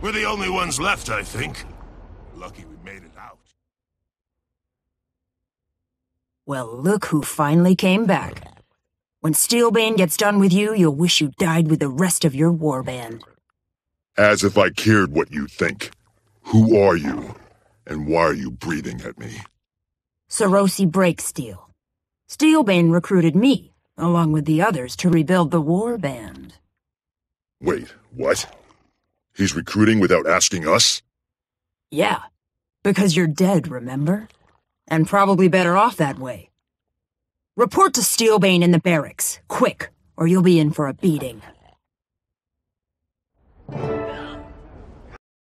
We're the only ones left, I think. Lucky we made it out. Well, look who finally came back. When Steelbane gets done with you, you'll wish you died with the rest of your warband. As if I cared what you think. Who are you? And why are you breathing at me? Sarosi Breaksteel. Steelbane recruited me, along with the others, to rebuild the warband. Wait, what? He's recruiting without asking us? Yeah, because you're dead, remember? And probably better off that way. Report to Steelbane in the barracks, quick, or you'll be in for a beating.